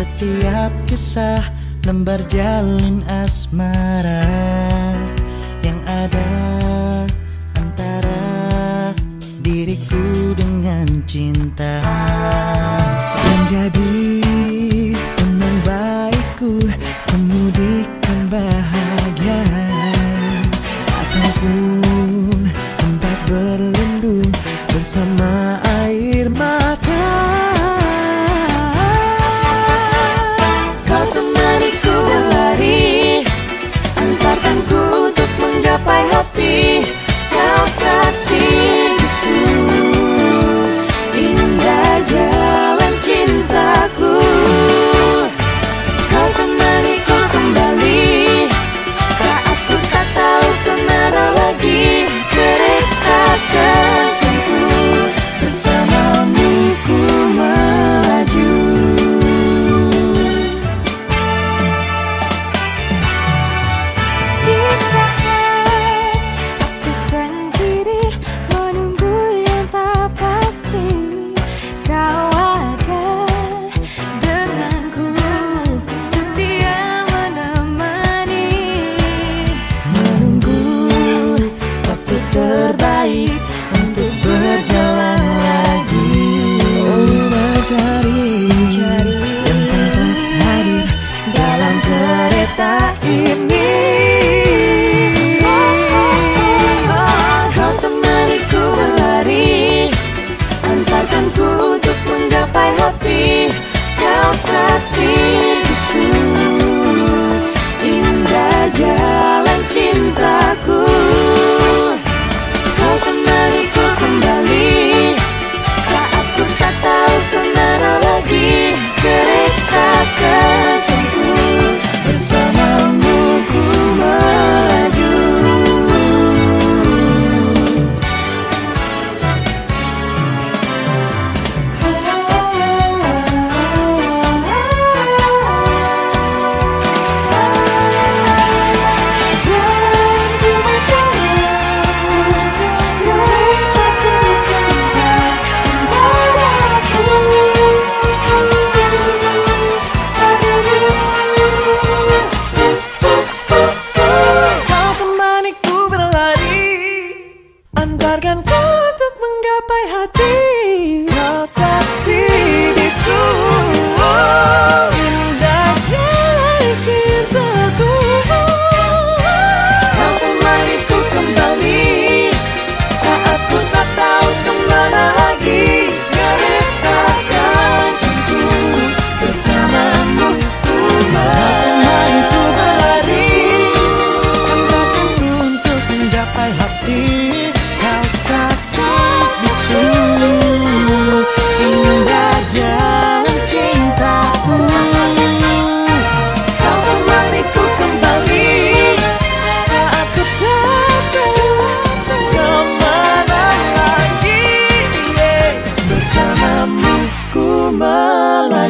setiap kisah lembar jalin asmara yang ada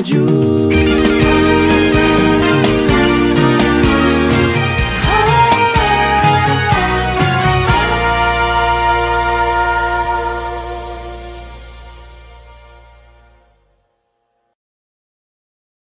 You.